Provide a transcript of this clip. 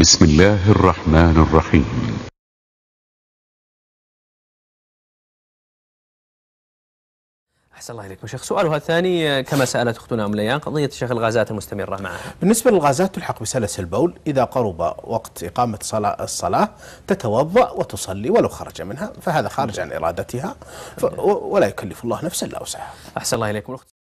بسم الله الرحمن الرحيم. أحسن الله إليكم شيخ. سؤالها الثاني كما سألت أختنا أم ليان قضية شيخ الغازات المستمرة معها. بالنسبة للغازات تلحق بسلس البول إذا قرب وقت إقامة صلاة الصلاة تتوضأ وتصلي ولو خرج منها فهذا خارج عن إرادتها ولا يكلف الله نفسا إلا وسعها. أحسن الله إليكم.